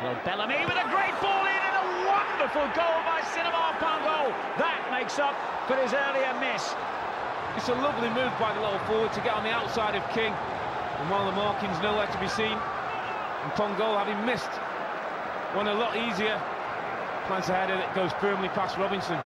Well, Bellamy with a great ball in and a wonderful goal by Sinama Pongolle. That makes up for his earlier miss. It's a lovely move by the little forward to get on the outside of King. And while the markings nowhere to be seen, and Pongolle having missed one a lot easier, plans ahead of it, goes firmly past Robinson.